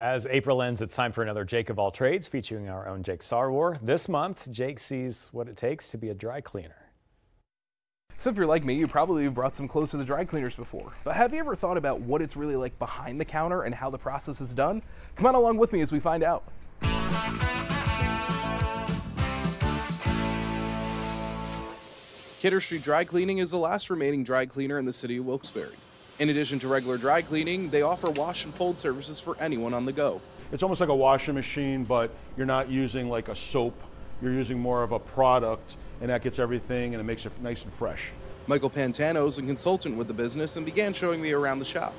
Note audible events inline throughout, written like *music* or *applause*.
As April ends, it's time for another Jake of all trades featuring our own Jake Sarwar. This month, Jake sees what it takes to be a dry cleaner. So if you're like me, you probably brought some clothes to the dry cleaners before. But have you ever thought about what it's really like behind the counter and how the process is done? Come on along with me as we find out. Kidder Street Dry Cleaning is the last remaining dry cleaner in the city of Wilkes-Barre. In addition to regular dry cleaning, they offer wash and fold services for anyone on the go. It's almost like a washing machine, but you're not using like a soap. You're using more of a product, and that gets everything and it makes it nice and fresh. Michael Pantano is a consultant with the business and began showing me around the shop.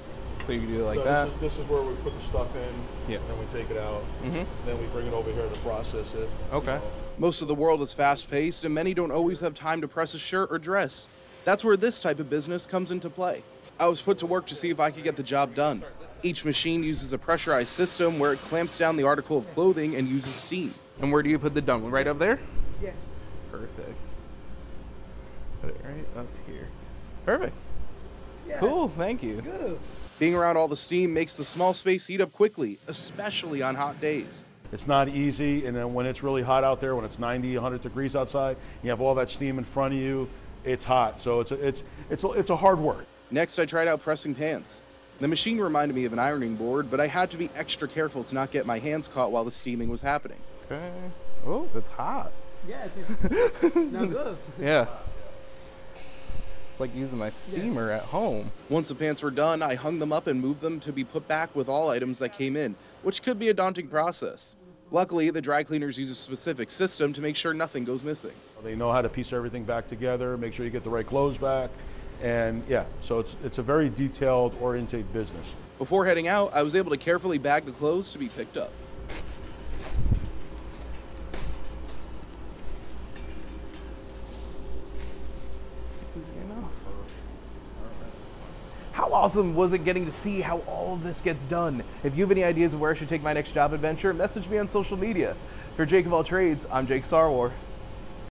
So you can do it like so that. This is, this is where we put the stuff in, Yeah. and we take it out. Mhm. Then we bring it over here to process it. Okay. Most of the world is fast paced, and many don't always have time to press a shirt or dress. That's where this type of business comes into play. I was put to work to see if I could get the job done. Each machine uses a pressurized system where it clamps down the article of clothing and uses steam. And where do you put the dung? Right up there? Yes. Perfect. Put it right up here. Perfect. Yes. Cool, thank you. Good. Being around all the steam makes the small space heat up quickly, especially on hot days. It's not easy, and then when it's really hot out there, when it's 90, 100 degrees outside, you have all that steam in front of you. It's hot, so it's a, it's it's a, it's a hard work. Next, I tried out pressing pants. The machine reminded me of an ironing board, but I had to be extra careful to not get my hands caught while the steaming was happening. Okay. Oh, it's hot. Yeah, *laughs* it's not good. Yeah. It's like using my steamer at home. Once the pants were done, I hung them up and moved them to be put back with all items that came in, which could be a daunting process. Luckily, the dry cleaners use a specific system to make sure nothing goes missing. They know how to piece everything back together, make sure you get the right clothes back, and yeah, so it's it's a very detailed, oriented business. Before heading out, I was able to carefully bag the clothes to be picked up. How awesome was it getting to see how all of this gets done? If you have any ideas of where I should take my next job adventure, message me on social media. For Jake of All Trades, I'm Jake Sarwar.